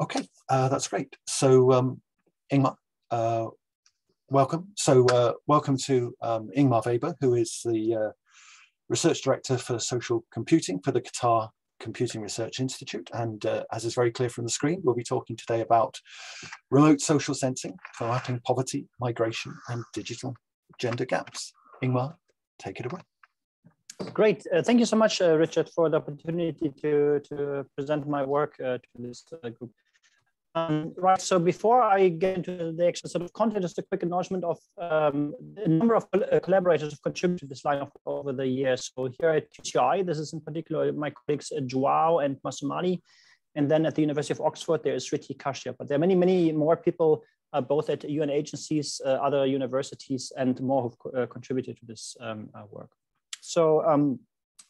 Okay, uh, that's great. So um, Ingmar, uh, welcome. So uh, welcome to um, Ingmar Weber, who is the uh, Research Director for Social Computing for the Qatar Computing Research Institute. And uh, as is very clear from the screen, we'll be talking today about remote social sensing for mapping poverty, migration, and digital gender gaps. Ingmar, take it away. Great. Uh, thank you so much, uh, Richard, for the opportunity to, to present my work uh, to this uh, group. Um, right, so before I get into the actual sort of content, just a quick acknowledgement of um, a number of uh, collaborators have contributed to this line of, over the years. So here at TTI, this is in particular my colleagues uh, Joao and Masumali. And then at the University of Oxford, there is Ridhi Kashyap. But there are many, many more people, uh, both at UN agencies, uh, other universities, and more who've co uh, contributed to this um, work. So um,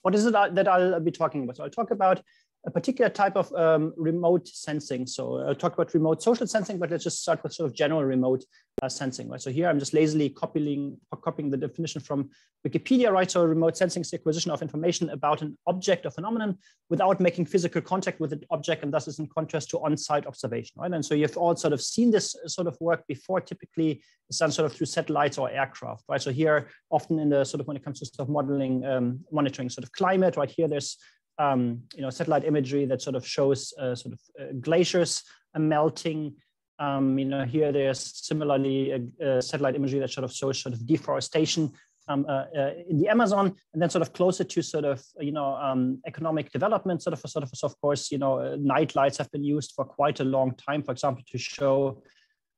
what is it that I'll be talking about? So I'll talk about a particular type of um, remote sensing. So I'll talk about remote social sensing, but let's just start with sort of general remote uh, sensing, right? So here I'm just lazily copying, copying the definition from Wikipedia, right? So remote sensing is the acquisition of information about an object or phenomenon without making physical contact with the object, and thus is in contrast to on-site observation, right? And so you've all sort of seen this sort of work before. Typically, it's done sort of through satellites or aircraft, right? So here, often in the sort of when it comes to sort of modeling, um, monitoring sort of climate, right here, there's um, you know, satellite imagery that sort of shows uh, sort of uh, glaciers melting. Um, you know, here there's similarly a, a, satellite imagery that sort of shows sort of deforestation um, uh, uh, in the Amazon, and then sort of closer to sort of you know um, economic development. Sort of, sort of, of course, you know, uh, night lights have been used for quite a long time. For example, to show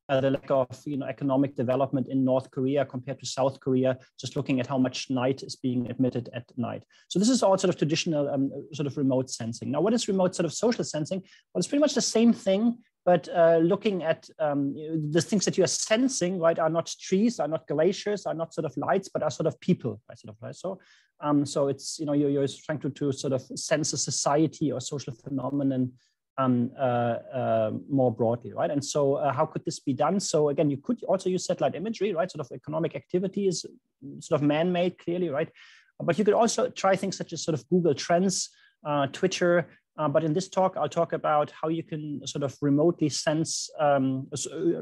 uh, the lack of you know economic development in North Korea compared to South Korea, just looking at how much night is being emitted at night. So this is all sort of traditional um, sort of remote sensing. Now, what is remote sort of social sensing? Well, it's pretty much the same thing, but uh, looking at um, the things that you are sensing, right, are not trees, are not glaciers, are not sort of lights, but are sort of people, right, sort of, right? So, um, so it's you know you're, you're trying to, to sort of sense a society or social phenomenon um, uh, uh, more broadly, right? And so uh, how could this be done? So again, you could also use satellite imagery, right? Sort of economic activity is sort of man-made clearly, right? But you could also try things such as sort of Google Trends, uh, Twitter, uh, but in this talk, I'll talk about how you can sort of remotely sense, um,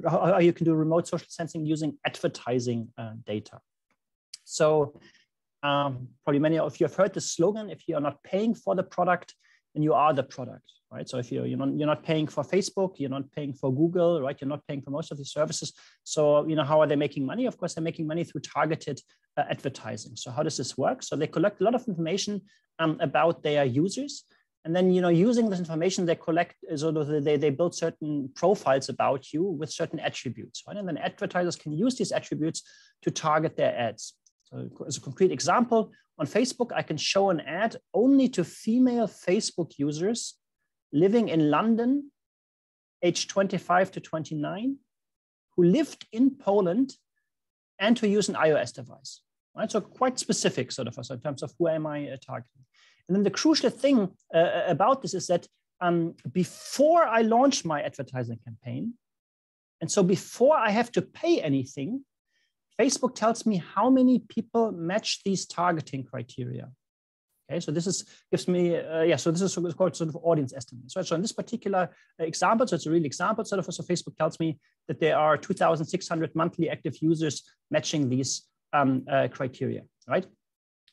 how you can do remote social sensing using advertising uh, data. So um, probably many of you have heard the slogan, if you are not paying for the product, then you are the product right? So if you're, you're, not, you're not paying for Facebook, you're not paying for Google, right? You're not paying for most of these services. So, you know, how are they making money? Of course, they're making money through targeted uh, advertising. So how does this work? So they collect a lot of information um, about their users. And then, you know, using this information, they collect, uh, of, they, they build certain profiles about you with certain attributes, right? And then advertisers can use these attributes to target their ads. So as a concrete example, on Facebook, I can show an ad only to female Facebook users living in London, age 25 to 29, who lived in Poland and who use an iOS device. Right, so quite specific, sort of, so in terms of who am I uh, targeting. And then the crucial thing uh, about this is that um, before I launch my advertising campaign, and so before I have to pay anything, Facebook tells me how many people match these targeting criteria. Okay, so this is gives me, uh, yeah, so this is called sort of audience estimates, right? So in this particular example, so it's a real example, sort of, so Facebook tells me that there are 2,600 monthly active users matching these um, uh, criteria, right?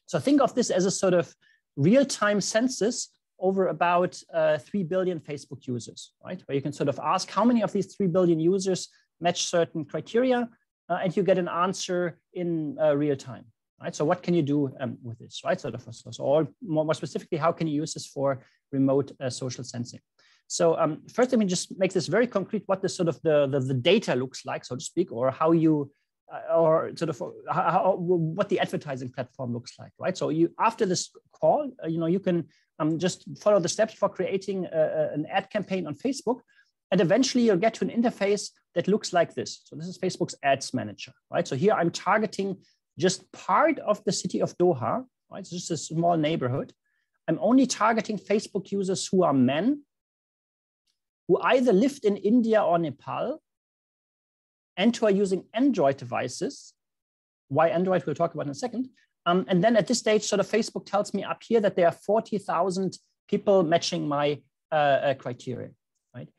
So think of this as a sort of real-time census over about uh, 3 billion Facebook users, right? Where you can sort of ask how many of these 3 billion users match certain criteria, uh, and you get an answer in uh, real time right? So what can you do um, with this, right? So, so, so all more, specifically, how can you use this for remote uh, social sensing? So um, first, let me just make this very concrete, what the sort of the, the, the data looks like, so to speak, or how you, uh, or sort of how, how, what the advertising platform looks like, right? So you, after this call, uh, you know, you can um, just follow the steps for creating a, an ad campaign on Facebook, and eventually you'll get to an interface that looks like this. So this is Facebook's ads manager, right? So here I'm targeting just part of the city of Doha, right? It's just a small neighborhood. I'm only targeting Facebook users who are men, who either lived in India or Nepal, and who are using Android devices. Why Android, we'll talk about in a second. Um, and then at this stage, sort of Facebook tells me up here that there are 40,000 people matching my uh, uh, criteria, right?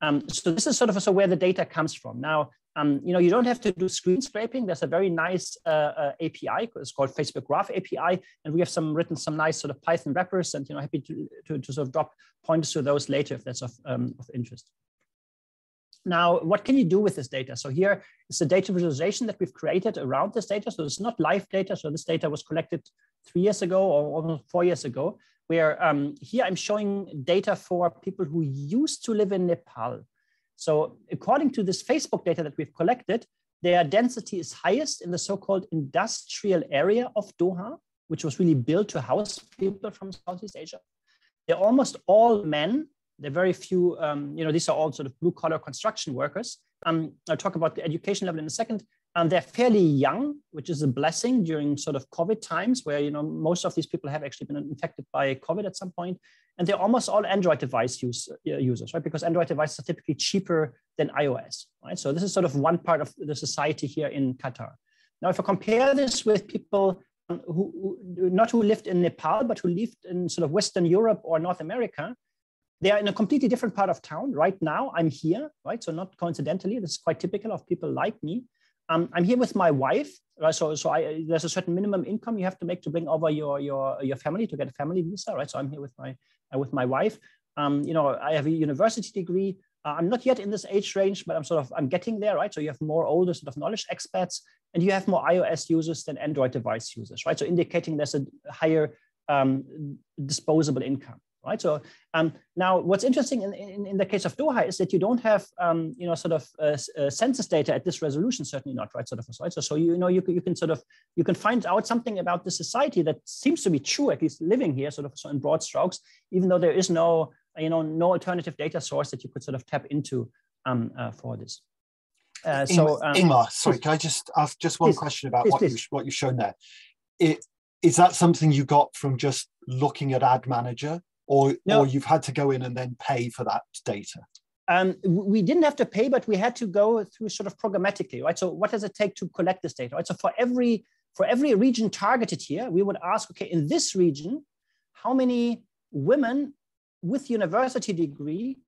Um, so this is sort of so where the data comes from. Now, um, you know, you don't have to do screen scraping. There's a very nice uh, uh, API. It's called Facebook Graph API, and we have some written some nice sort of Python wrappers, and you know, happy to, to, to sort of drop pointers to those later if that's of, um, of interest. Now, what can you do with this data? So here is the data visualization that we've created around this data. So it's not live data. So this data was collected three years ago or almost four years ago, where um, here I'm showing data for people who used to live in Nepal. So according to this Facebook data that we've collected, their density is highest in the so-called industrial area of Doha, which was really built to house people from Southeast Asia. They're almost all men They're very few, um, you know, these are all sort of blue collar construction workers. Um, I'll talk about the education level in a second. And they're fairly young, which is a blessing during sort of COVID times where, you know, most of these people have actually been infected by COVID at some point. And they're almost all Android device use, uh, users, right? Because Android devices are typically cheaper than iOS, right? So this is sort of one part of the society here in Qatar. Now, if I compare this with people who, who, not who lived in Nepal, but who lived in sort of Western Europe or North America, they are in a completely different part of town. Right now, I'm here, right? So not coincidentally, this is quite typical of people like me. I'm here with my wife. Right? So, so I, there's a certain minimum income you have to make to bring over your your your family to get a family visa, right? So I'm here with my uh, with my wife. Um, you know, I have a university degree. Uh, I'm not yet in this age range, but I'm sort of I'm getting there, right? So you have more older sort of knowledge experts, and you have more iOS users than Android device users, right? So indicating there's a higher um, disposable income right? So um, now what's interesting in, in, in, the case of Doha is that you don't have, um, you know, sort of uh, uh, census data at this resolution, certainly not, right? Sort of, right? So, so you know, you, you can sort of, you can find out something about the society that seems to be true, at least living here, sort of so in broad strokes, even though there is no, you know, no alternative data source that you could sort of tap into um, uh, for this. Uh, so, um, Ingmar, sorry, can I just ask just one please, question about please, what, please. You, what you've shown there? It, is that something you got from just looking at Ad Manager or no. or you've had to go in and then pay for that data? Um, we didn't have to pay, but we had to go through sort of programmatically, right? So what does it take to collect this data, right? So for every for every region targeted here, we would ask, okay, in this region, how many women with university degree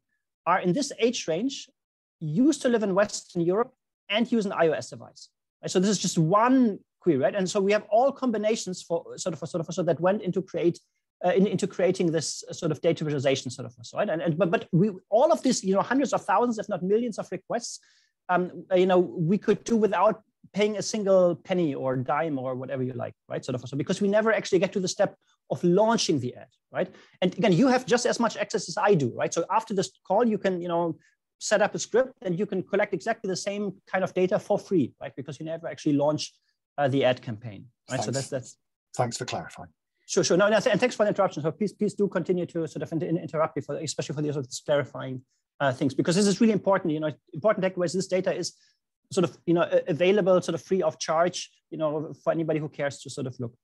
are in this age range used to live in Western Europe and use an iOS device? Right? So this is just one query, right? And so we have all combinations for sort of a sort of so that went into create uh, in, into creating this sort of data visualization sort of right? And, and but but we all of this you know hundreds of thousands if not millions of requests um, you know we could do without paying a single penny or dime or whatever you like right? Sort of so because we never actually get to the step of launching the ad right? And again you have just as much access as i do right? So after this call you can you know set up a script and you can collect exactly the same kind of data for free right? Because you never actually launch uh, the ad campaign right? Thanks. so that's that's thanks for clarifying Sure, sure. No, no, and thanks for the interruption. So please, please do continue to sort of interrupt me for, especially for these sort of clarifying uh, things, because this is really important. You know, important takeaways. This data is sort of you know available, sort of free of charge. You know, for anybody who cares to sort of look.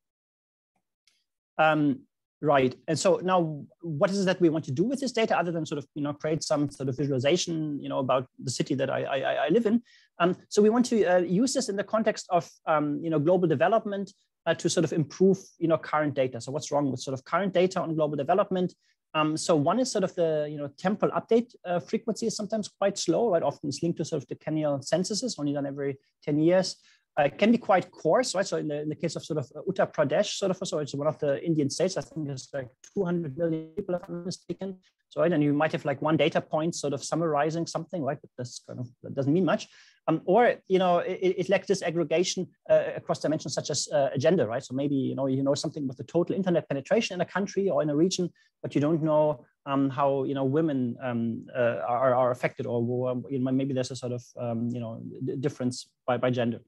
Um, right. And so now, what is it that we want to do with this data, other than sort of you know create some sort of visualization, you know, about the city that I I, I live in? Um, so we want to uh, use this in the context of um, you know global development uh, to sort of improve you know current data. So what's wrong with sort of current data on global development? Um, so one is sort of the you know temporal update uh, frequency is sometimes quite slow, right? Often it's linked to sort of decennial censuses, only done every 10 years. Uh, it can be quite coarse, right? So in the, in the case of sort of Uttar Pradesh, sort of, so it's one of the Indian states, I think it's like 200 million people, if I'm mistaken. So, right, and you might have like one data point sort of summarizing something, right? But that's kind of, that doesn't mean much. Um, or you know it, it lacks this aggregation uh, across dimensions such as uh, agenda, right? So maybe you know you know something with the total internet penetration in a country or in a region, but you don't know um, how you know women um, uh, are, are affected, or you know, maybe there's a sort of um, you know difference by, by gender.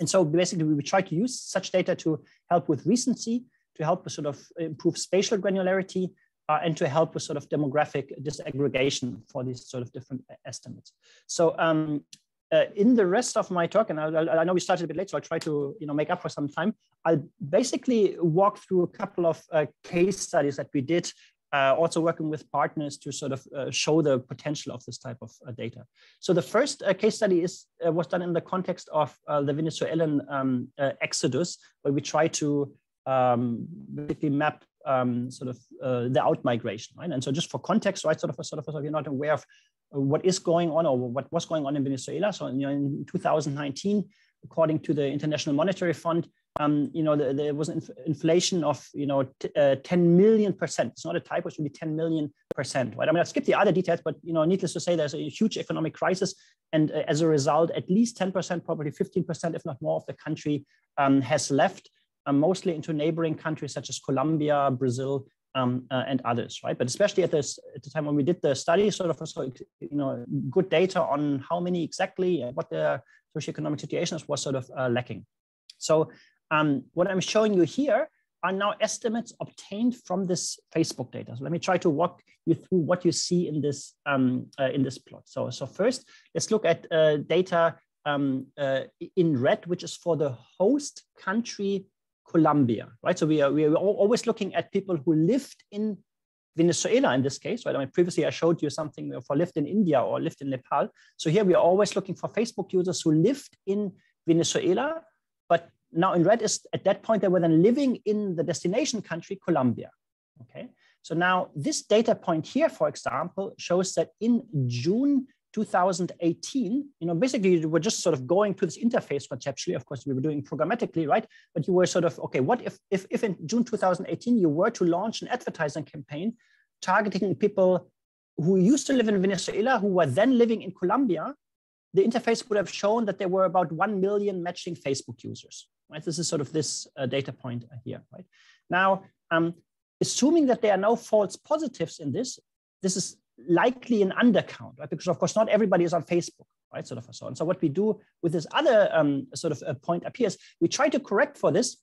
And so basically, we try to use such data to help with recency, to help sort of improve spatial granularity, uh, and to help with sort of demographic disaggregation for these sort of different estimates. So um, uh, in the rest of my talk, and I, I, know we started a bit late, so I'll try to you know make up for some time. I'll basically walk through a couple of uh, case studies that we did, uh, also working with partners to sort of uh, show the potential of this type of uh, data. So the first uh, case study is was done in the context of the Venezuelan um, exodus, where we try to um, basically map um, sort of the out migration, right? And so just for context, right, sort of, sort of, sort of, you're not aware of what is going on or what was going on in Venezuela. So you know, in 2019, according to the International Monetary Fund, um, you know, the, there was an inflation of, you know, uh, 10 million percent. It's not a typo, it should be 10 million percent, right? I mean, I'll skip the other details, but, you know, needless to say, there's a huge economic crisis. And uh, as a result, at least 10%, probably 15%, if not more of the country um, has left, um, mostly into neighboring countries such as Colombia, Brazil, um, uh, and others, right? But especially at this at the time when we did the study, sort of, so, you know, good data on how many exactly and what the socioeconomic situations was sort of uh, lacking. So um, what I'm showing you here are now estimates obtained from this Facebook data. So let me try to walk you through what you see in this um, uh, in this plot. So, so first, let's look at uh, data um, uh, in red, which is for the host country, Colombia, right? So we are, we are always looking at people who lived in Venezuela in this case, right? I mean, previously I showed you something for lived in India or lived in Nepal. So here we are always looking for Facebook users who lived in Venezuela, but now in red is at that point they were then living in the destination country, Colombia. Okay. So now this data point here, for example, shows that in June 2018, you know, basically you were just sort of going to this interface conceptually. Of course, we were doing programmatically, right? But you were sort of, okay, what if, if, if in June 2018 you were to launch an advertising campaign targeting people who used to live in Venezuela, who were then living in Colombia, the interface would have shown that there were about 1 million matching Facebook users, right? This is sort of this uh, data point here, right? Now, um, assuming that there are no false positives in this, this is likely an undercount, right? Because of course, not everybody is on Facebook, right? Sort of so on. So what we do with this other um, sort of a point up here is we try to correct for this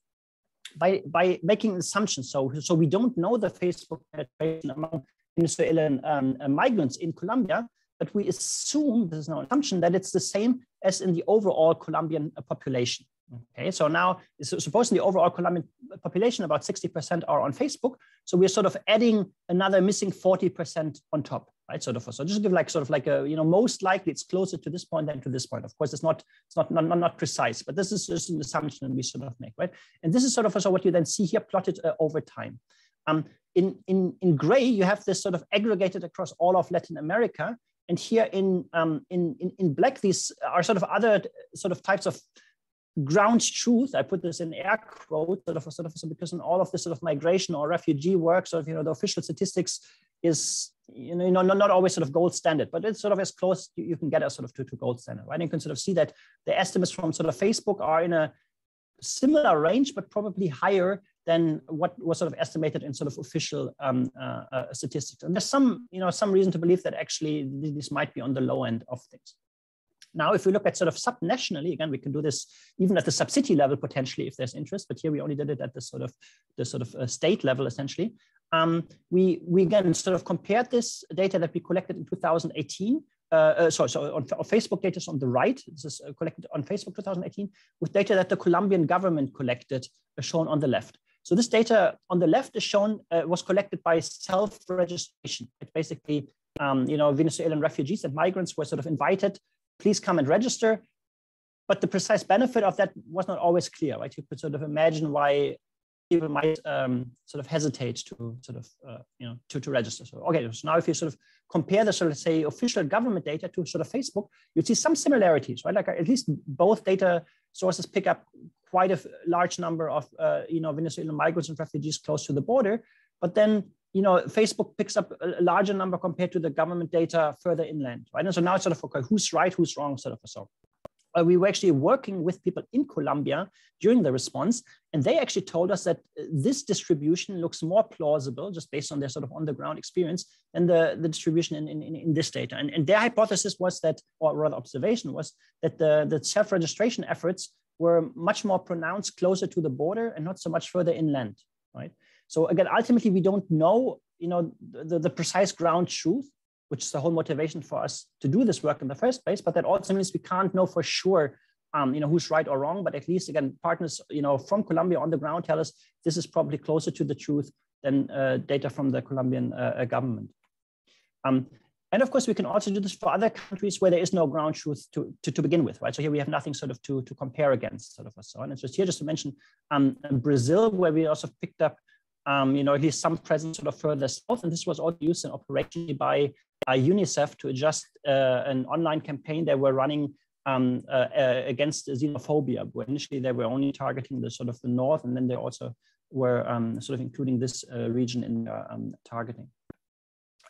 by, by making assumptions. So, so we don't know the Facebook penetration among Venezuelan um, migrants in Colombia, but we assume, this is an assumption, that it's the same as in the overall Colombian population. Okay, so now it's supposedly the overall Colombian population, about 60% are on Facebook. So we're sort of adding another missing 40% on top, right? Sort of. So just give like sort of like a, you know, most likely it's closer to this point than to this point. Of course, it's not, it's not, not, not precise, but this is just an assumption we sort of make, right? And this is sort of also what you then see here plotted uh, over time. Um, in, in, in gray, you have this sort of aggregated across all of Latin America. And here in, um, in, in, in black, these are sort of other sort of types of ground truth. I put this in air quotes, sort of, sort of, because in all of this sort of migration or refugee work, sort of, you know, the official statistics is, you know, not, not always sort of gold standard, but it's sort of as close you, you can get as sort of to, to gold standard, right? And you can sort of see that the estimates from sort of Facebook are in a similar range, but probably higher than what was sort of estimated in sort of official um, uh, uh, statistics. And there's some, you know, some reason to believe that actually this might be on the low end of things. Now, if we look at sort of subnationally, again, we can do this even at the subcity level potentially if there's interest, but here we only did it at the sort of the sort of uh, state level essentially. Um, we we again sort of compared this data that we collected in 2018 uh, uh, sorry, so on, on, Facebook data is on the right. This is uh, collected on Facebook 2018 with data that the Colombian government collected, uh, shown on the left. So this data on the left is shown uh, was collected by self-registration. It basically, um, you know, Venezuelan refugees and migrants were sort of invited please come and register. But the precise benefit of that was not always clear, right? You could sort of imagine why people might um, sort of hesitate to sort of, uh, you know, to, to register. So, okay, so now if you sort of compare the sort of say official government data to sort of Facebook, you see some similarities, right? Like at least both data sources pick up quite a large number of, uh, you know, Venezuelan migrants and refugees close to the border. But then you know, Facebook picks up a larger number compared to the government data further inland, right? And so now it's sort of okay, who's right, who's wrong, sort of so. Uh, we were actually working with people in Colombia during the response, and they actually told us that uh, this distribution looks more plausible, just based on their sort of on-the-ground experience, than the, the distribution in, in, in this data. And, and their hypothesis was that, or rather observation was, that the, the self-registration efforts were much more pronounced closer to the border and not so much further inland, right? So again, ultimately, we don't know, you know, the, the precise ground truth, which is the whole motivation for us to do this work in the first place. But that also means we can't know for sure, um, you know, who's right or wrong. But at least again, partners, you know, from Colombia on the ground tell us this is probably closer to the truth than uh, data from the Colombian uh, uh government. Um, and of course, we can also do this for other countries where there is no ground truth to, to, to begin with, right? So here we have nothing sort of to, to compare against, sort of, and so on. And so here just to mention um, Brazil, where we also picked up um, you know, at least some presence sort of further south. And this was all used in operationally by uh, UNICEF to adjust uh, an online campaign they were running um, uh, uh, against xenophobia, where initially they were only targeting the sort of the north, and then they also were um, sort of including this uh, region in their um, targeting.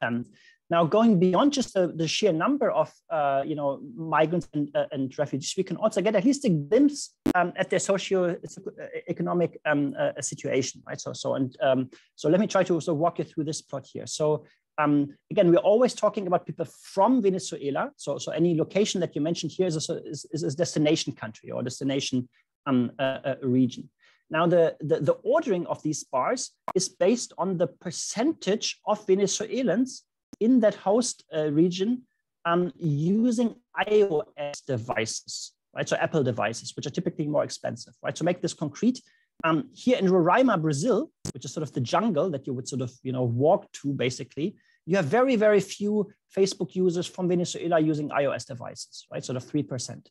Um, now, going beyond just the, the sheer number of uh, you know migrants and, uh, and, refugees, we can also get at least a glimpse um, at their socio-economic um, uh, situation, right? So, so and um, so, let me try to also walk you through this plot here. So, um, again, we're always talking about people from Venezuela. So, so any location that you mentioned here is a, is, is a destination country or destination um, uh, uh, region. Now, the, the, the ordering of these bars is based on the percentage of Venezuelans in that host uh, region um, using iOS devices, right? So Apple devices, which are typically more expensive, right? To make this concrete, um, here in Roraima, Brazil, which is sort of the jungle that you would sort of, you know, walk to basically, you have very, very few Facebook users from Venezuela using iOS devices, right? Sort of 3%.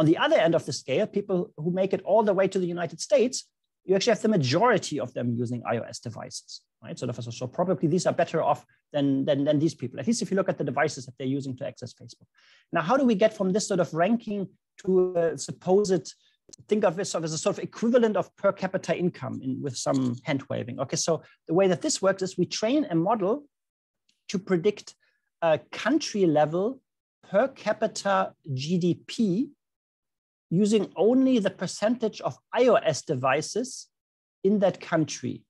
On the other end of the scale, people who make it all the way to the United States, you actually have the majority of them using iOS devices, right? Sort of, so probably these are better off than, than, than these people, at least if you look at the devices that they're using to access Facebook. Now, how do we get from this sort of ranking to a supposed, think of this as a sort of equivalent of per capita income in, with some hand waving? Okay, so the way that this works is we train a model to predict a country level per capita GDP using only the percentage of iOS devices in that country.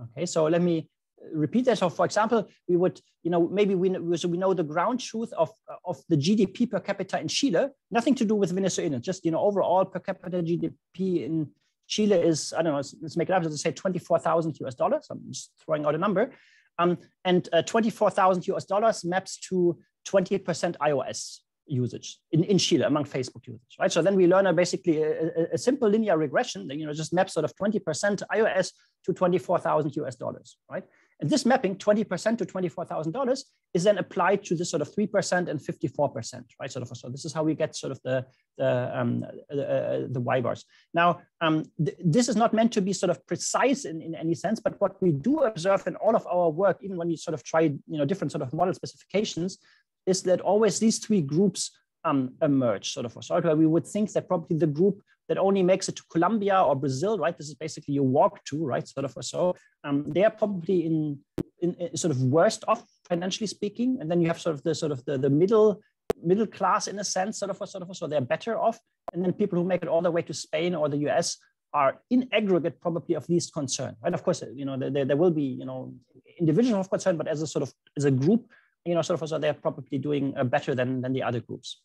Okay, so let me repeat that. So for example, we would, you know, maybe we, so we know the ground truth of, of the GDP per capita in Chile, nothing to do with Venezuela, just, you know, overall per capita GDP in Chile is, I don't know, let's, let's make it up, let's say 24,000 US dollars. I'm just throwing out a number. Um, and uh, 24,000 US dollars maps to 20% iOS usage in, in Chile among Facebook users, right? So then we learn a basically a, a, simple linear regression that, you know, just maps sort of 20% iOS to 24,000 US dollars, right? And this mapping 20% to $24,000 is then applied to this sort of 3% and 54%, right? Sort of, so this is how we get sort of the, the, um, the, uh, the Y bars. Now, um, th this is not meant to be sort of precise in, in any sense, but what we do observe in all of our work, even when we sort of try, you know, different sort of model specifications, is that always these three groups um, emerge sort of. So Where we would think that probably the group that only makes it to Colombia or Brazil, right? This is basically you walk to, right? Sort of. Or so um, they are probably in, in, in, sort of worst off financially speaking, and then you have sort of the sort of the, the middle middle class in a sense, sort of. Sort of. So they're better off, and then people who make it all the way to Spain or the US are in aggregate probably of least concern, right? Of course, you know there, there will be you know individual of concern, but as a sort of as a group, you know, sort of so they're probably doing uh, better than than the other groups.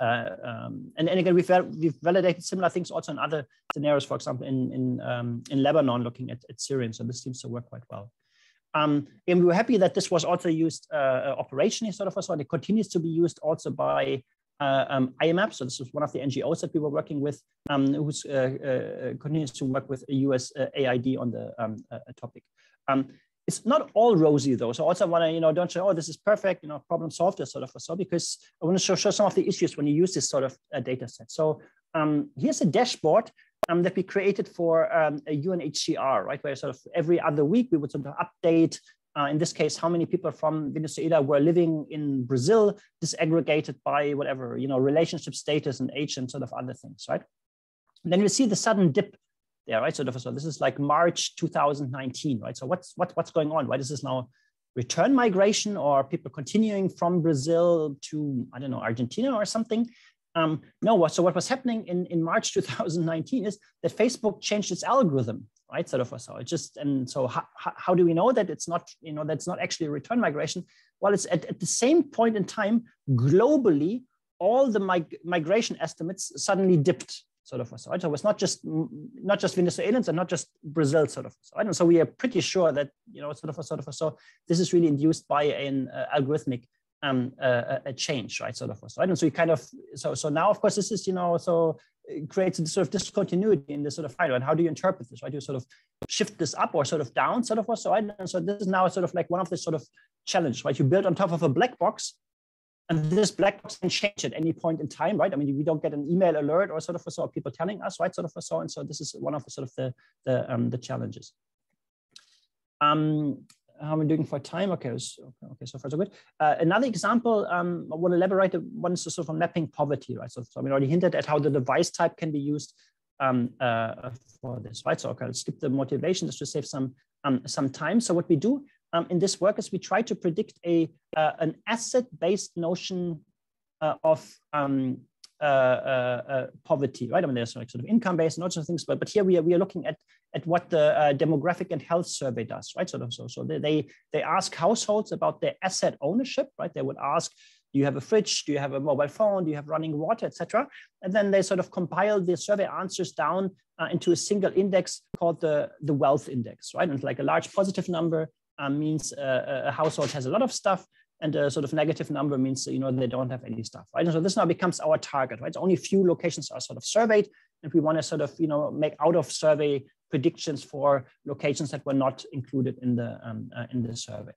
Uh, um, and, and again, we've, we've validated similar things also in other scenarios, for example, in, in, um, in Lebanon, looking at, at Syrians. So this seems to work quite well. Um, and we were happy that this was also used uh, operationally, sort of, so and it continues to be used also by uh, um, iMMAP. So this is one of the NGOs that we were working with, um, who uh, uh, continues to work with US uh, AID on the um, uh, topic. It's not all rosy though. So also want to, you know, don't say, oh, this is perfect, you know, problem solved this sort of or so because I want to show, show some of the issues when you use this sort of uh, data set. So um, here's a dashboard um, that we created for um, a UNHCR, right? Where sort of every other week we would sort of update, uh, in this case, how many people from Venezuela were living in Brazil, disaggregated by whatever, you know, relationship status and age and sort of other things, right? And then you see the sudden dip there, right? So, so this is like March 2019, right? So what's what, what's going on? Why does this now return migration or people continuing from Brazil to, I don't know, Argentina or something? Um, no, so what was happening in, in March 2019 is that Facebook changed its algorithm, right? Sort of so it just, and so how, how do we know that it's not, you know, that's not actually return migration? Well, it's at, at the same point in time, globally, all the mig migration estimates suddenly dipped, sort of so it was not just not just Venezuelans and not just Brazil sort of so, so we are pretty sure that you know sort of sort of so this is really induced by an uh, algorithmic um, uh, a change right sort of so and so you kind of so so now of course this is you know so creates a sort of discontinuity in this sort of file and how do you interpret this right you sort of shift this up or sort of down sort of so and so this is now sort of like one of the sort of challenges right you build on top of a black box and this black box can change at any point in time, right? I mean, we don't get an email alert or sort of sort of people telling us, right? Sort of a so and so. This is one of the sort of the the, um, the challenges. Um, how am I doing for time? Okay, so, okay, so far so good. Uh, another example, um, I want to elaborate one is sort of mapping poverty, right? So, so I mean, already hinted at how the device type can be used um, uh, for this, right? So okay, I'll skip the motivation just to save some um, some time. So what we do um, in this work is we try to predict a uh, an asset-based notion uh, of um, uh, uh, uh, poverty, right? I mean, there's like sort of income-based and all sorts of things, but but here we are we are looking at at what the uh, demographic and health survey does, right? Sort of so so they they ask households about their asset ownership, right? They would ask, do you have a fridge? Do you have a mobile phone? Do you have running water, etc. And then they sort of compile the survey answers down uh, into a single index called the the wealth index, right? And like a large positive number um, means uh, a household has a lot of stuff and a sort of negative number means you know they don't have any stuff right? And so this now becomes our target right? So only few locations are sort of surveyed and we want to sort of you know make out of survey predictions for locations that were not included in the um, uh, in the survey.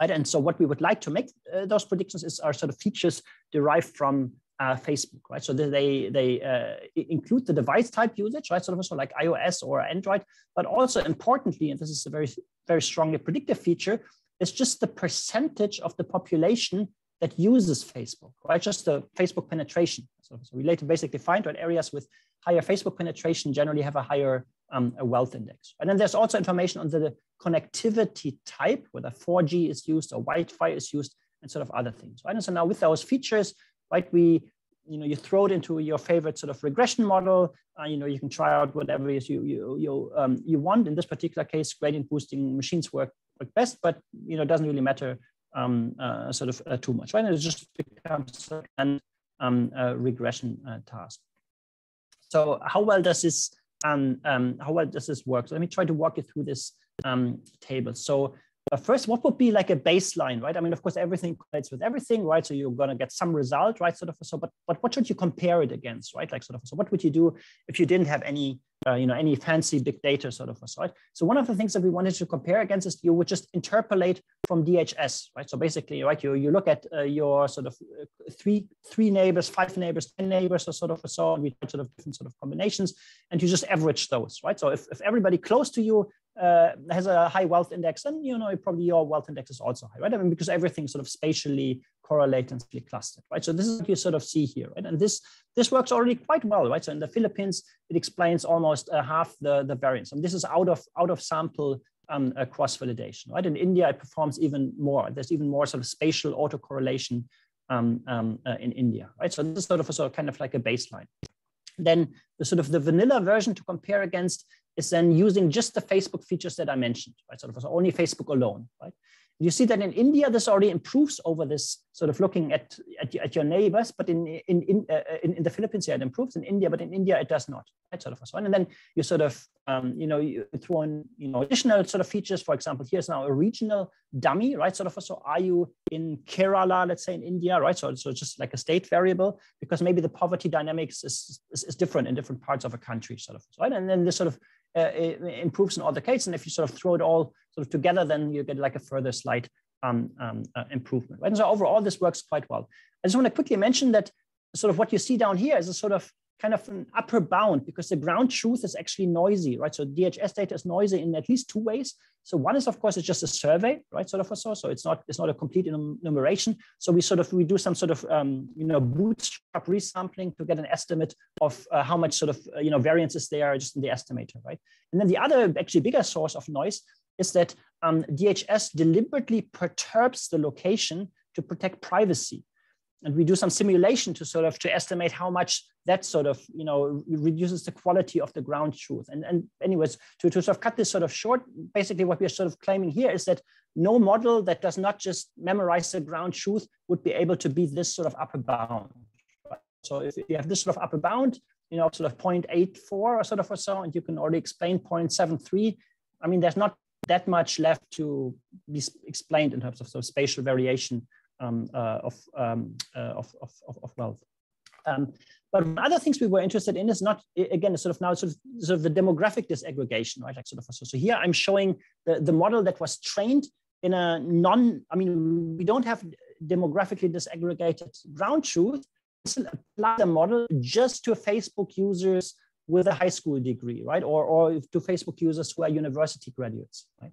Right and so what we would like to make uh, those predictions is are sort of features derived from uh, Facebook, right? So they they uh, include the device type usage, right? Of so like iOS or Android, but also importantly, and this is a very very strongly predictive feature, is just the percentage of the population that uses Facebook, right? Just the Facebook penetration. So, so we later basically find that areas with higher Facebook penetration generally have a higher um, a wealth index. And then there's also information on the connectivity type, whether 4G is used or Wi-Fi is used, and sort of other things, right? And so now with those features, right, we you know you throw it into your favorite sort of regression model. Uh, you know you can try out whatever is you you you um, you want. In this particular case, gradient boosting machines work work best, but you know it doesn't really matter um, uh, sort of uh, too much, right? And it just becomes an um, regression uh, task. So how well does this um, um, how well does this work? So let me try to walk you through this um, table. So uh, first, what would be like a baseline, right? I mean, of course, everything correlates with everything, right? So you're going to get some result, right? Sort of. So, but but what should you compare it against, right? Like sort of. So, what would you do if you didn't have any uh, you know, any fancy big data sort of aside. So one of the things that we wanted to compare against is you would just interpolate from DHS, right? So basically, right, you, you look at uh, your sort of uh, three three neighbors, five neighbors, 10 neighbors or sort of so, and we sort of different sort of combinations, and you just average those, right? So if, if everybody close to you uh, has a high wealth index, then you know probably your wealth index is also high, right? I mean, because everything's sort of spatially correlated and clustered, right? So this is what you sort of see here, right? And this this works already quite well, right? So in the Philippines, it explains almost uh, half the, the variance. And this is out of out of sample um, uh, cross validation, right? In India, it performs even more. There's even more sort of spatial autocorrelation um, um, uh, in India, right? So this is sort of a sort of kind of like a baseline. Then the sort of the vanilla version to compare against is then using just the Facebook features that I mentioned, right? Sort of only Facebook alone, right? You see that in India, this already improves over this sort of looking at, at, at your neighbors, but in, in, in, uh, in, in, the Philippines, yeah, it improves. In India, but in India, it does not, right? Sort of so on. And then you sort of, um, you know, you throw in, you know, additional sort of features. For example, here's now a regional dummy, right? Sort of so are you in Kerala, let's say in India, right? So, so just like a state variable, because maybe the poverty dynamics is, is, is different in different parts of a country, sort of, right? And then this sort of uh, improves in all the cases. And if you sort of throw it all sort of together, then you get like a further slight um, um, uh, improvement. Right? And so overall, this works quite well. I just want to quickly mention that sort of what you see down here is a sort of kind of an upper bound because the ground truth is actually noisy, right? So DHS data is noisy in at least two ways. So one is, of course, it's just a survey, right? Sort of a so. So it's not it's not a complete enumeration. So we sort of we do some sort of um, you know bootstrap resampling to get an estimate of uh, how much sort of uh, you know variances there are just in the estimator, right? And then the other actually bigger source of noise is that um, DHS deliberately perturbs the location to protect privacy and we do some simulation to sort of to estimate how much that sort of you know reduces the quality of the ground truth. And and anyways to, to sort of cut this sort of short basically what we're sort of claiming here is that no model that does not just memorize the ground truth would be able to be this sort of upper bound. So if you have this sort of upper bound you know sort of 0.84 or sort of or so and you can already explain 0.73 i mean there's not that much left to be explained in terms of sort of spatial variation um, uh, of, um, uh, of, of, of, wealth. Um, but other things we were interested in is not again sort of now sort of, sort of the demographic disaggregation, right? Like sort of so, here I'm showing the, the model that was trained in a non. I mean, we don't have demographically disaggregated ground truth. Apply the model just to Facebook users with a high school degree, right? Or, or to Facebook users who are university graduates, right?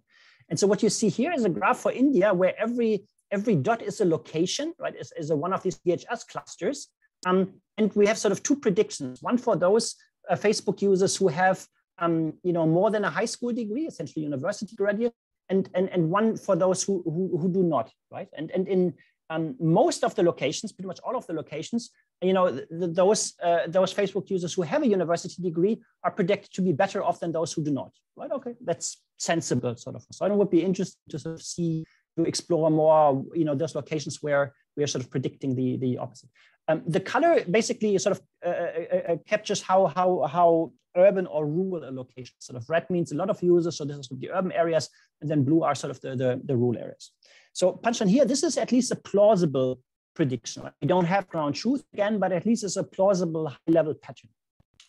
And so what you see here is a graph for India where every every dot is a location, right? Is, is a one of these DHS clusters. Um, and we have sort of two predictions. One for those uh, Facebook users who have um, you know, more than a high school degree, essentially university graduate, and, and, and one for those who, who, who do not, right? And, and in um, most of the locations, pretty much all of the locations, you know, those, uh, those Facebook users who have a university degree are predicted to be better off than those who do not, right? Okay, that's sensible sort of. So I would be interested to sort of see, to explore more, you know, those locations where we are sort of predicting the, the opposite. Um, the color basically sort of uh, uh, uh, captures how, how, how urban or rural a location. Sort of red means a lot of users, so this is the urban areas, and then blue are sort of the, the, the rural areas. So punchline here, this is at least a plausible prediction. We don't have ground truth again, but at least it's a plausible high-level pattern.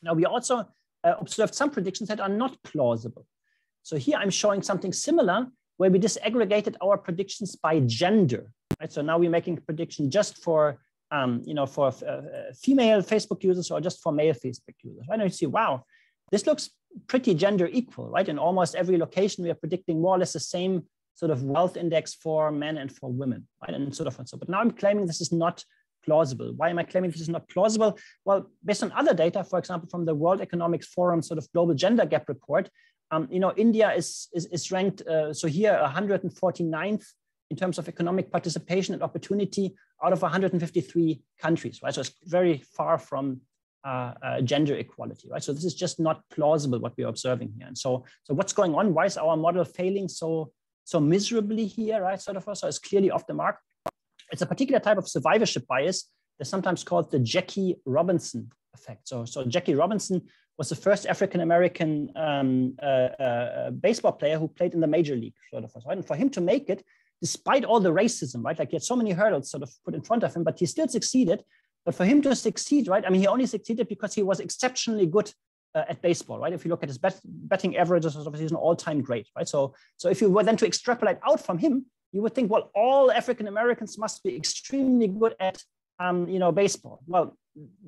Now we also uh, observed some predictions that are not plausible. So here I'm showing something similar where we disaggregated our predictions by gender. Right? So now we're making a prediction just for um, you know, for uh, female Facebook users or just for male Facebook users. Right? And you see, wow, this looks pretty gender equal, right? In almost every location, we are predicting more or less the same sort of wealth index for men and for women, right? And sort of and so. But now I'm claiming this is not plausible. Why am I claiming this is not plausible? Well, based on other data, for example, from the World Economic Forum sort of global gender gap report, um, you know, India is, is, is ranked, uh, so here 149th in terms of economic participation and opportunity out of 153 countries, right? So it's very far from uh, uh, gender equality, right? So this is just not plausible what we're observing here. And so, so what's going on? Why is our model failing so, so miserably here, right? Sort of, so it's clearly off the mark. It's a particular type of survivorship bias. They're sometimes called the Jackie Robinson effect. So, so Jackie Robinson was the first African American um, uh, uh, baseball player who played in the major league. Sort of? And for him to make it, despite all the racism, right? Like he had so many hurdles sort of put in front of him, but he still succeeded. But for him to succeed, right? I mean, he only succeeded because he was exceptionally good uh, at baseball, right? If you look at his bet betting averages, he's an all-time great, right? So, so if you were then to extrapolate out from him, you would think, well, all African Americans must be extremely good at, um, you know, baseball. Well,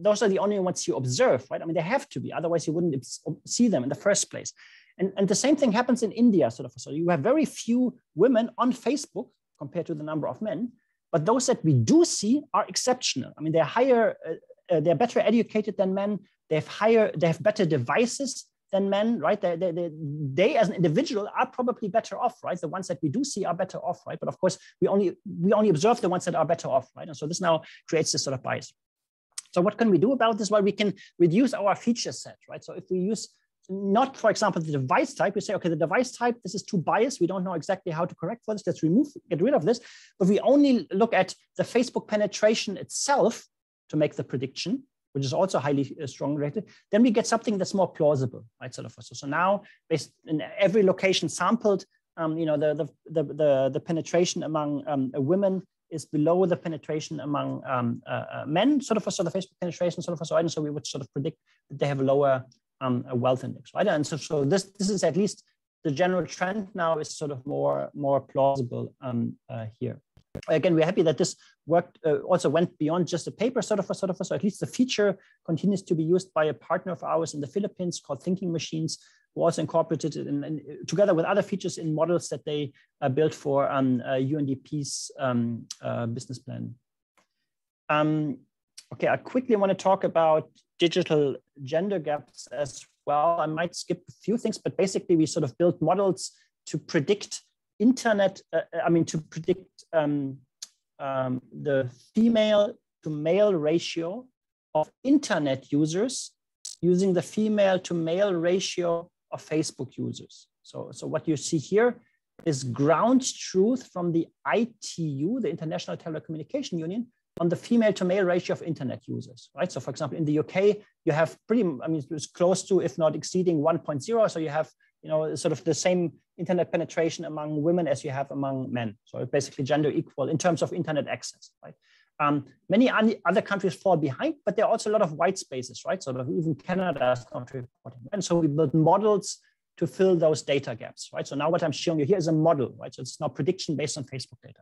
those are the only ones you observe, right? I mean, they have to be, otherwise you wouldn't see them in the first place. And, and the same thing happens in India, sort of. So you have very few women on Facebook compared to the number of men, but those that we do see are exceptional. I mean, they're higher, uh, uh, they're better educated than men. They have higher, they have better devices than men, right? They, they, they, they, as an individual are probably better off, right? The ones that we do see are better off, right? But of course, we only we only observe the ones that are better off, right? And so this now creates this sort of bias. So what can we do about this? Well, we can reduce our feature set, right? So if we use not, for example, the device type. We say, okay, the device type, this is too biased. We don't know exactly how to correct for this. Let's remove, get rid of this. But we only look at the Facebook penetration itself to make the prediction, which is also highly uh, strong rated. Then we get something that's more plausible, right? Sort of. So, so now, based in every location sampled, um, you know, the, the, the, the, the penetration among um, women is below the penetration among um, uh, uh, men, sort of. So the Facebook penetration, sort of. So, and so we would sort of predict that they have a lower um, a wealth index, right? And so, so this this is at least the general trend now is sort of more more plausible um, uh, here. Again, we're happy that this worked uh, also went beyond just a paper sort of a sort of a, so at least the feature continues to be used by a partner of ours in the Philippines called Thinking Machines, who also incorporated it in, in, together with other features in models that they uh, built for um, uh, UNDP's um, uh, business plan. Um, okay, I quickly want to talk about digital gender gaps as well. I might skip a few things, but basically we sort of built models to predict internet, uh, I mean, to predict um, um, the female to male ratio of internet users using the female to male ratio of Facebook users. So, so what you see here is ground truth from the ITU, the International Telecommunication Union, on the female to male ratio of internet users, right? So for example, in the UK, you have pretty, I mean, it's close to, if not exceeding 1.0. So you have, you know, sort of the same internet penetration among women as you have among men. So basically gender equal in terms of internet access, right? Um, many other countries fall behind, but there are also a lot of white spaces, right? So even Canada is not reporting. And so we build models to fill those data gaps, right? So now what I'm showing you here is a model, right? So it's now prediction based on Facebook data.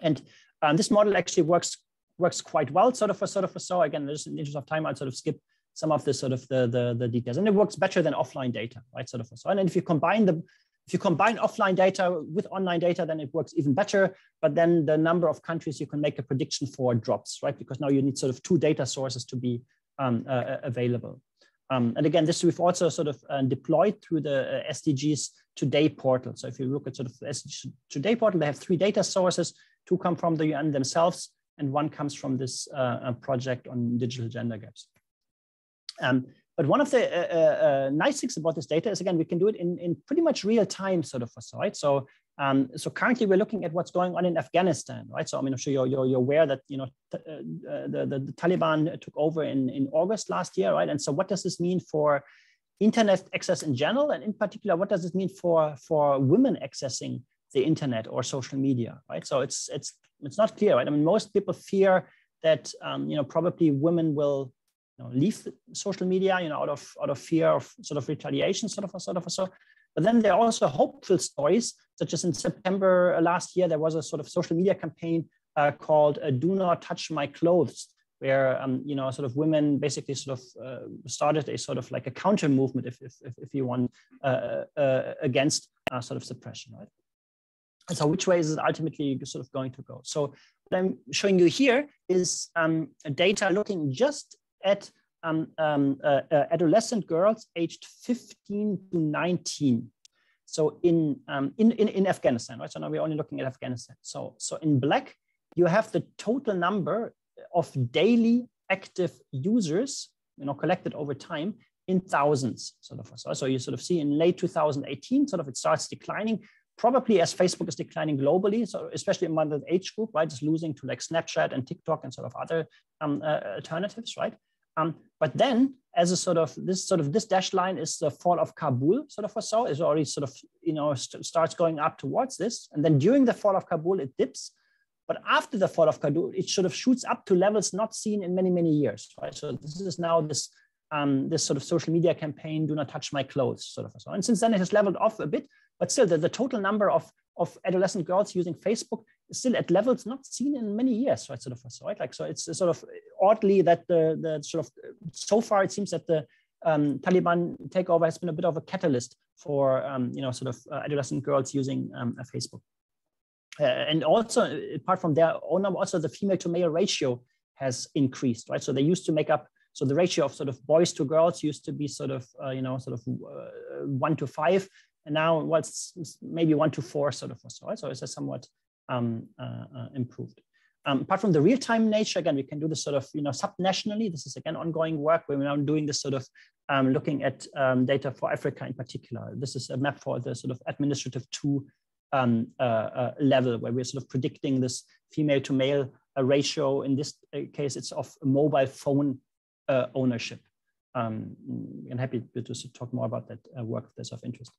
And um, this model actually works works quite well, sort of for sort of for so. Again, just in the interest of time, I'll sort of skip some of the sort of the, the, the details. And it works better than offline data, right? Sort of so. And if you combine the if you combine offline data with online data, then it works even better. But then the number of countries you can make a prediction for drops, right? Because now you need sort of two data sources to be um, uh, available. Um, and again, this we've also sort of uh, deployed through the uh, SDGs Today portal. So if you look at sort of the SDGs Today portal, they have three data sources. Two come from the UN themselves, and one comes from this uh, project on digital gender gaps. Um, but one of the uh, uh, uh, nice things about this data is, again, we can do it in, in pretty much real time, sort of, right? So, um, so currently we're looking at what's going on in Afghanistan, right? So, I mean, I'm sure you're, you're, you're aware that, you know, uh, the, the, the, Taliban took over in, in August last year, right? And so what does this mean for internet access in general? And in particular, what does this mean for, for women accessing the internet or social media, right? So it's, it's, it's not clear, right? I mean, most people fear that, um, you know, probably women will you know, leave social media, you know, out of out of fear of sort of retaliation, sort of a sort of a so. But then there are also hopeful stories, such as in September last year, there was a sort of social media campaign uh, called uh, "Do Not Touch My Clothes," where um, you know, sort of women basically sort of uh, started a sort of like a counter movement, if if if you want, uh, uh, against uh, sort of suppression, right? And so, which way is it ultimately sort of going to go? So, what I'm showing you here is um, data looking just at um, um, uh, uh, adolescent girls aged 15 to 19. So in, um, in, in, in Afghanistan, right? So now we're only looking at Afghanistan. So, so in black, you have the total number of daily active users, you know, collected over time in thousands, sort of. So, so you sort of see in late 2018, sort of it starts declining, probably as Facebook is declining globally, so especially among the age group, right, is losing to like Snapchat and TikTok and sort of other um, uh, alternatives, right? Um, but then as a sort of this sort of this dashed line is the fall of Kabul sort of or so is already sort of you know st starts going up towards this. And then during the fall of Kabul it dips. But after the fall of Kabul it sort of shoots up to levels not seen in many many years right? So this is now this um, this sort of social media campaign do not touch my clothes sort of. So and since then it has leveled off a bit but still the, the total number of of adolescent girls using Facebook still at levels not seen in many years, right? Sort of, right? Like, so it's sort of oddly that the, the sort of, so far it seems that the um, Taliban takeover has been a bit of a catalyst for, um, you know, sort of uh, adolescent girls using um, Facebook. Uh, and also, apart from their own number, also the female to male ratio has increased, right? So they used to make up so the ratio of sort of boys to girls used to be sort of uh, you know sort of uh, one to five and now well, maybe one to four sort of so, so it's a somewhat um, uh, uh, improved. Um, apart from the real-time nature, again, we can do this sort of, you know, subnationally. This is again ongoing work where we're now doing this sort of um, looking at um, data for Africa in particular. This is a map for the sort of administrative two um, uh, uh, level where we're sort of predicting this female to male uh, ratio. In this uh, case, it's of mobile phone ownership. Um, I'm happy to talk more about that work if that's of interest.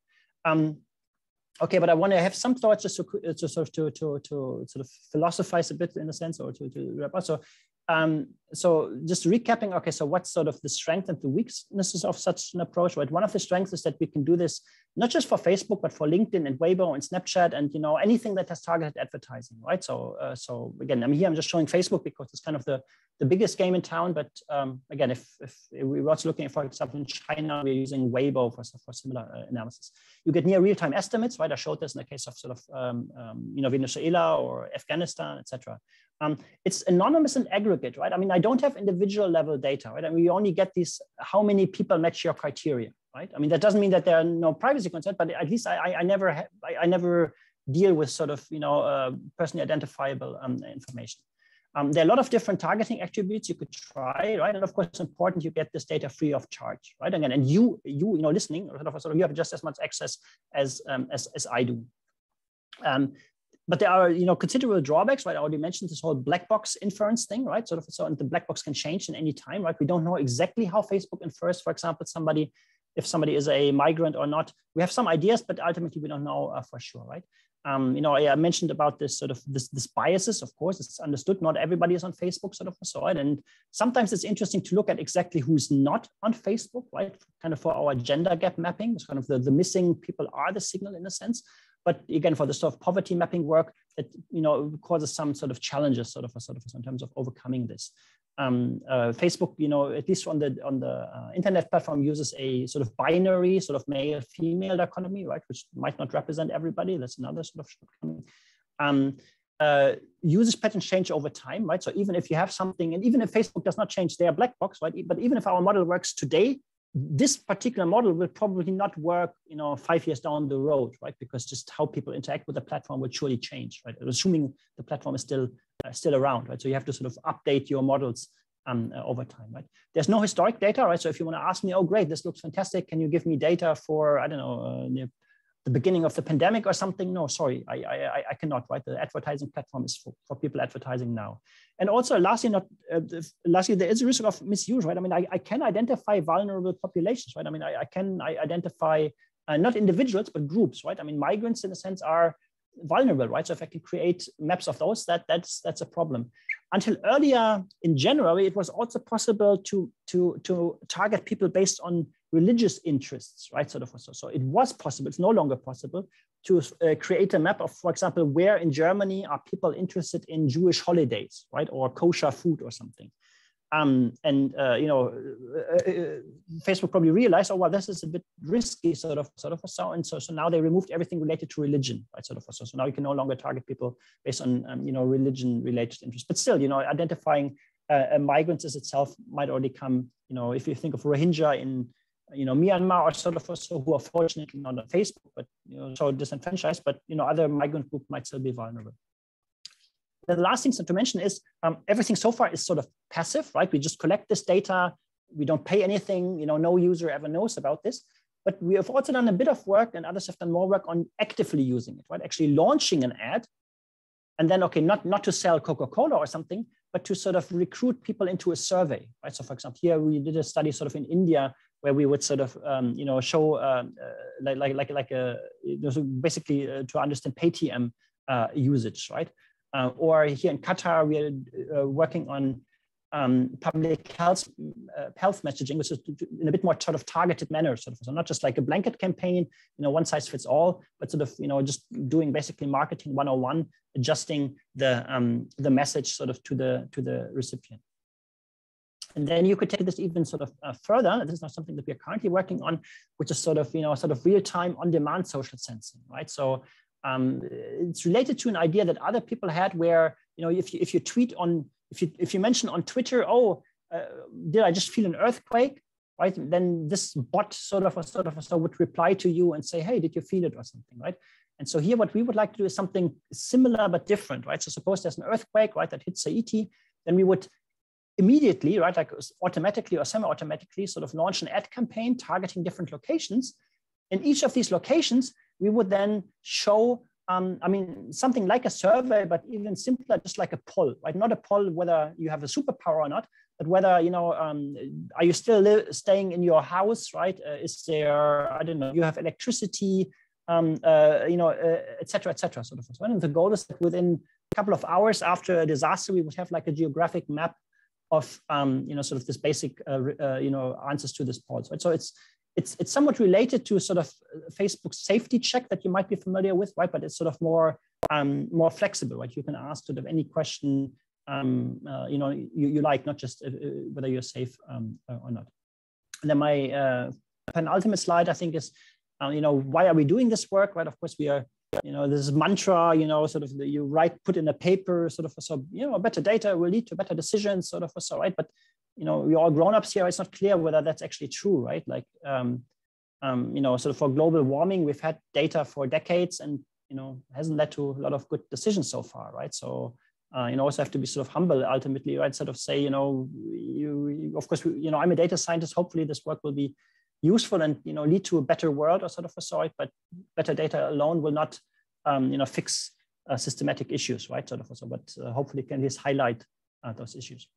Okay, but I want to have some thoughts just to, to to, to, to sort of philosophize a bit in a sense or to, to wrap up. So um, so just recapping, okay, so what's sort of the strength and the weaknesses of such an approach, right? One of the strengths is that we can do this not just for Facebook, but for LinkedIn and Weibo and Snapchat and, you know, anything that has targeted advertising, right? So, uh, so again, I'm here, I'm just showing Facebook because it's kind of the, the biggest game in town. But um, again, if, if we were looking at, for example, in China, we're using Weibo for, for similar uh, analysis. You get near real-time estimates, right? I showed this in the case of sort of, um, um you know, Venezuela or Afghanistan, etc. Um, it's anonymous and aggregate, right? I mean, I don't have individual level data, right? I mean, we only get these, how many people match your criteria, right? I mean, that doesn't mean that there are no privacy concerns, but at least I, I, never, I, I, never deal with sort of, you know, uh, personally identifiable um, information. Um, there are a lot of different targeting attributes you could try, right? And of course, it's important you get this data free of charge, right? Again, and you, you, you know, listening, sort of, sort of you have just as much access as um, as, as I do. Um, but there are you know considerable drawbacks right? I already mentioned this whole black box inference thing right? Sort of so and the black box can change in any time right? We don't know exactly how facebook infers for example somebody if somebody is a migrant or not. We have some ideas but ultimately we don't know uh, for sure right? Um, you know i mentioned about this sort of this, this biases of course it's understood. Not everybody is on facebook sort of so right and sometimes it's interesting to look at exactly who's not on facebook right? Kind of for our gender gap mapping it's kind of the, the missing people are the signal in a sense but again, for the sort of poverty mapping work, that you know causes some sort of challenges, sort of, sort of in terms of overcoming this. Um, uh, Facebook, you know, at least on the on the uh, internet platform, uses a sort of binary, sort of male-female dichotomy, right, which might not represent everybody. That's another sort of shortcoming. Um, uh, users patterns change over time, right? So even if you have something, and even if Facebook does not change their black box, right? But even if our model works today, this particular model will probably not work, you know, five years down the road, right? Because just how people interact with the platform will surely change, right? Assuming the platform is still uh, still around, right? So you have to sort of update your models um, uh, over time, right? There's no historic data, right? So if you want to ask me, oh, great, this looks fantastic, can you give me data for I don't know uh, the beginning of the pandemic or something. No, sorry, I, I, I cannot, right? The advertising platform is for, for people advertising now. And also lastly, not uh, lastly, there is a risk of misuse, right? I mean, I, I can identify vulnerable populations, right? I mean, I, I can I identify uh, not individuals, but groups, right? I mean, migrants in a sense are vulnerable, right? So if I can create maps of those, that that's that's a problem. Until earlier in January, it was also possible to to to target people based on religious interests, right? Sort of. So, so it was possible. It's no longer possible to uh, create a map of, for example, where in Germany are people interested in Jewish holidays, right, or kosher food or something. Um, and uh, you know, uh, uh, Facebook probably realized, oh well, this is a bit risky, sort of, sort of. So and so, so now they removed everything related to religion, right? Sort of. So, so now you can no longer target people based on, um, you know, religion-related interests. But still, you know, identifying uh, migrants as itself might already come. You know, if you think of Rohingya in you know, Myanmar are sort of also who are fortunately not on Facebook, but you know, so disenfranchised, but you know, other migrant groups might still be vulnerable. The last thing to mention is um, everything so far is sort of passive, right? We just collect this data. We don't pay anything. You know, no user ever knows about this. But we have also done a bit of work, and others have done more work on actively using it, right? Actually launching an ad, and then okay, not not to sell Coca-Cola or something, but to sort of recruit people into a survey, right? So, for example, here we did a study sort of in India where we would sort of um, you know show um, uh, like like like like a basically uh, to understand Paytm uh, usage, right? Uh, or here in Qatar, we are uh, working on um, public health uh, health messaging, which is in a bit more sort of targeted manner, sort of so not just like a blanket campaign, you know, one size fits all, but sort of you know just doing basically marketing 101, adjusting the um, the message sort of to the to the recipient. And then you could take this even sort of uh, further. This is not something that we are currently working on, which is sort of, you know, sort of real-time on-demand social sensing, right? So um, it's related to an idea that other people had where, you know, if you, if you tweet on, if you, if you mention on Twitter, oh, uh, did I just feel an earthquake? Right, then this bot sort of a sort of a, so would reply to you and say, "Hey, did you feel it or something?" Right, and so here, what we would like to do is something similar but different, right? So suppose there's an earthquake, right, that hits Haiti, then we would immediately, right, like automatically or semi-automatically sort of launch an ad campaign targeting different locations. In each of these locations, we would then show, um, I mean, something like a survey, but even simpler, just like a poll, right? Not a poll whether you have a superpower or not, but whether, you know, um, are you still staying in your house, right? Uh, is there, I don't know, you have electricity, um, uh, you know, uh, et cetera, et cetera, sort of. And the goal is that within a couple of hours after a disaster, we would have like a geographic map of um, you know sort of this basic uh, uh, you know answers to this polls. Right? So it's it's it's somewhat related to sort of uh, Facebook's safety check that you might be familiar with, right? But it's sort of more um, more flexible, right? You can ask sort of any question um, uh, you know you, you like, not just uh, uh whether you're safe um, or not. And then my penultimate slide, I think, is you know why are we doing this work, right? Of course, we are you know this mantra you know sort of you write put in a paper sort of so you know better data will lead to better decisions sort of so right? But you know we're all grown-ups here it's not clear whether that's actually true right? Like um, um, you know sort of for global warming we've had data for decades and you know hasn't led to a lot of good decisions so far right? So uh, you know also have to be sort of humble ultimately right? Sort of say you know you, you of course you know i'm a data scientist hopefully this work will be useful and you know lead to a better world or sort of a sort, but better data alone will not um, you know fix uh, systematic issues, right? Sort of so, but uh, hopefully can least highlight uh, those issues.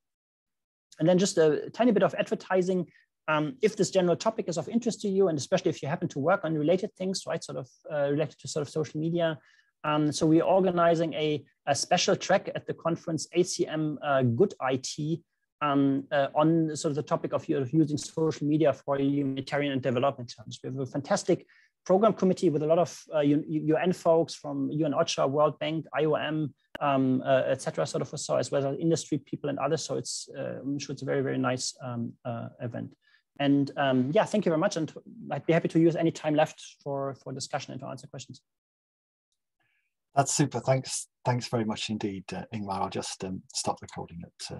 And then just a tiny bit of advertising. Um, if this general topic is of interest to you, and especially if you happen to work on related things, right, sort of uh, related to sort of social media, um, so we're organizing a, a, special track at the conference ACM uh, Good IT um, uh, on sort of the topic of, using social media for humanitarian and development terms. We have a fantastic program committee with a lot of uh, UN folks from UN OCHA, World Bank, IOM, um, uh, etc. Sort of so as well as industry people and others. So it's uh, I'm sure it's a very very nice um, uh, event. And um, yeah, thank you very much. And I'd be happy to use any time left for for discussion and to answer questions. That's super. Thanks. Thanks very much indeed, uh, Ingmar. I'll just um, stop recording at